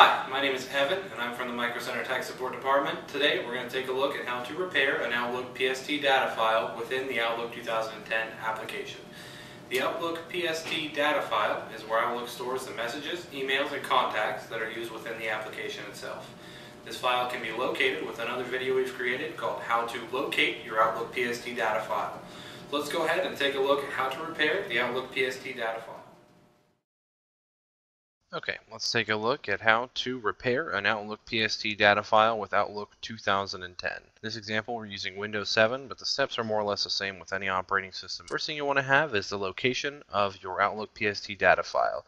Hi, my name is Evan and I'm from the Micro Center Tech Support Department. Today we're going to take a look at how to repair an Outlook PST data file within the Outlook 2010 application. The Outlook PST data file is where Outlook stores the messages, emails, and contacts that are used within the application itself. This file can be located with another video we've created called How to Locate Your Outlook PST Data File. So let's go ahead and take a look at how to repair the Outlook PST data file. Okay, let's take a look at how to repair an Outlook PST data file with Outlook 2010. In this example, we're using Windows 7, but the steps are more or less the same with any operating system. First thing you want to have is the location of your Outlook PST data file.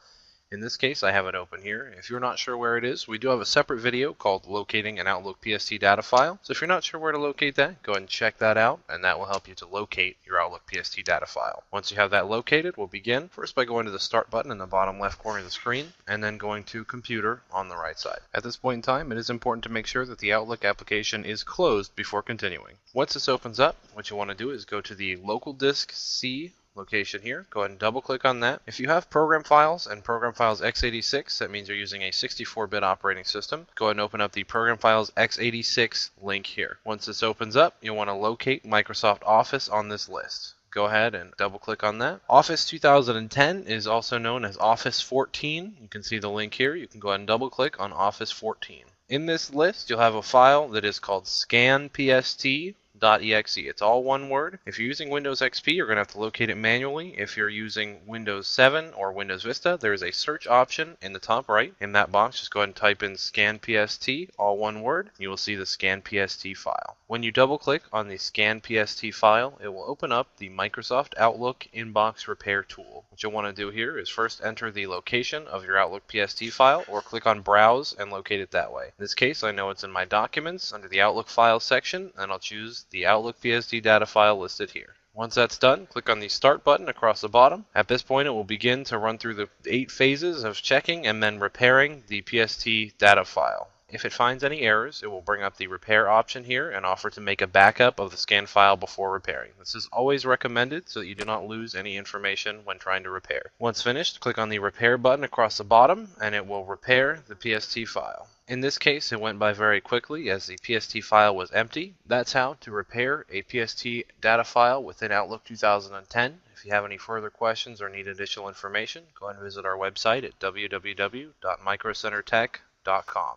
In this case, I have it open here. If you're not sure where it is, we do have a separate video called Locating an Outlook PST Data File. So if you're not sure where to locate that, go ahead and check that out, and that will help you to locate your Outlook PST data file. Once you have that located, we'll begin first by going to the Start button in the bottom left corner of the screen, and then going to Computer on the right side. At this point in time, it is important to make sure that the Outlook application is closed before continuing. Once this opens up, what you want to do is go to the Local Disk C location here. Go ahead and double click on that. If you have program files and program files x86, that means you're using a 64-bit operating system. Go ahead and open up the program files x86 link here. Once this opens up, you'll want to locate Microsoft Office on this list go ahead and double click on that. Office 2010 is also known as Office 14. You can see the link here. You can go ahead and double click on Office 14. In this list, you'll have a file that is called scanpst .exe. It's all one word. If you're using Windows XP, you're going to have to locate it manually. If you're using Windows 7 or Windows Vista, there is a search option in the top right. In that box, just go ahead and type in scanpst, all one word. You will see the scanpst file. When you double click on the scanpst file, it will open up the Microsoft Outlook Inbox Repair tool. What you'll want to do here is first enter the location of your Outlook PST file or click on Browse and locate it that way. In this case, I know it's in my Documents under the Outlook Files section, and I'll choose the Outlook PST data file listed here. Once that's done, click on the Start button across the bottom. At this point, it will begin to run through the eight phases of checking and then repairing the PST data file. If it finds any errors, it will bring up the repair option here and offer to make a backup of the scan file before repairing. This is always recommended so that you do not lose any information when trying to repair. Once finished, click on the repair button across the bottom and it will repair the PST file. In this case, it went by very quickly as the PST file was empty. That's how to repair a PST data file within Outlook 2010. If you have any further questions or need additional information, go and visit our website at www.microcentertech.com.